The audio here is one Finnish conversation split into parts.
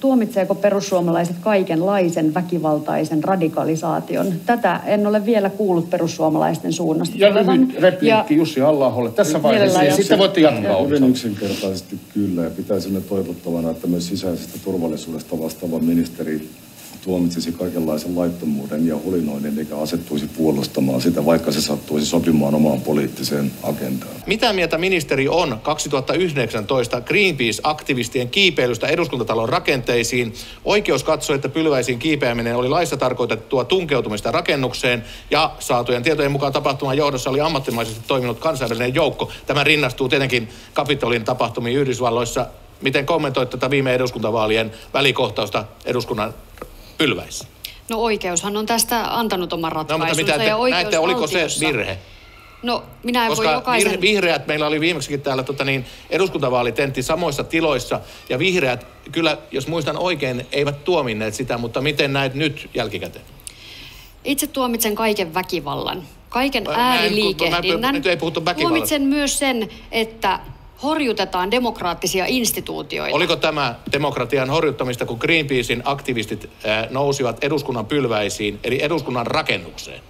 Tuomitseeko perussuomalaiset kaikenlaisen väkivaltaisen radikalisaation? Tätä en ole vielä kuullut perussuomalaisten suunnasta. Ja lyhyt repliikki Jussi halla tässä vaiheessa, ja sitten voitte jatkaa. Hyvin yksinkertaisesti kyllä, ja pitäisimme toivottavana, että myös sisäisestä turvallisuudesta vastaava ministeri tuomitsisi kaikenlaisen laittomuuden ja hulinoinnin eikä asettuisi puolustamaan sitä, vaikka se sattuisi sopimaan omaan poliittiseen agendaan. Mitä mieltä ministeri on 2019 Greenpeace-aktivistien kiipeilystä eduskuntatalon rakenteisiin? Oikeus katsoi, että pylväisiin kiipeäminen oli laissa tarkoitettua tunkeutumista rakennukseen ja saatujen tietojen mukaan tapahtuman johdossa oli ammattimaisesti toiminut kansainvälinen joukko. Tämä rinnastuu tietenkin Kapitolin tapahtumiin Yhdysvalloissa. Miten kommentoit tätä viime eduskuntavaalien välikohtausta eduskunnan pylväissä? No oikeushan on tästä antanut oman ratkaisunsa. No, mutta mitä te, näette, oliko se virhe? No, minä en Koska voi jokaisen... vihreät, meillä oli viimeksikin täällä tota niin, eduskuntavaalitentti samoissa tiloissa, ja vihreät, kyllä, jos muistan oikein, eivät tuominneet sitä, mutta miten näet nyt jälkikäteen? Itse tuomitsen kaiken väkivallan, kaiken ääriliikehdinnän. Nyt ei puhuttu väkivallasta. Tuomitsen myös sen, että horjutetaan demokraattisia instituutioita. Oliko tämä demokratian horjuttamista, kun Greenpeacein aktivistit nousivat eduskunnan pylväisiin, eli eduskunnan rakennukseen?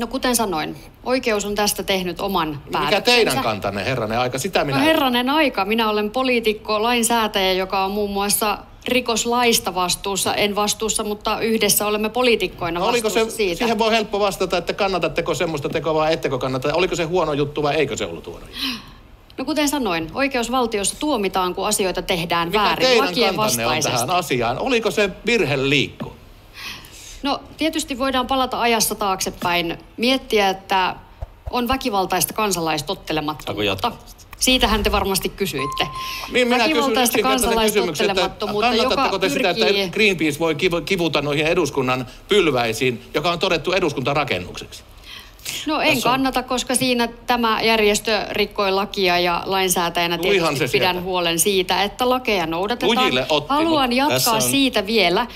No kuten sanoin, oikeus on tästä tehnyt oman päätöksensä. Mikä teidän kantanne, herranen aika? Sitä minä... No herranen aika, minä olen poliitikko, lainsäätäjä, joka on muun muassa rikoslaista vastuussa, en vastuussa, mutta yhdessä olemme poliitikkoina no, oliko se, siitä. Siihen voi helppo vastata, että kannatatteko semmoista tekoa vai ettekö kannata. Oliko se huono juttu vai eikö se ollut huono juttu? No kuten sanoin, oikeusvaltiossa tuomitaan, kun asioita tehdään Mikä väärin, lakien vastaisesti. on tähän asiaan? Oliko se virhe liikku? No tietysti voidaan palata ajassa taaksepäin, miettiä, että on väkivaltaista kansalaistottelemattomuutta. Siitähän te varmasti kysyitte. Niin, minä väkivaltaista kansalaistottelemattomuutta, joka te pyrkii... sitä, että Greenpeace voi kivuta noihin eduskunnan pylväisiin, joka on todettu eduskuntarakennukseksi? No en kannata, koska siinä tämä järjestö rikkoi lakia ja lainsäätäjänä tietysti pidän huolen siitä, että lakeja noudatetaan. Haluan jatkaa siitä vielä,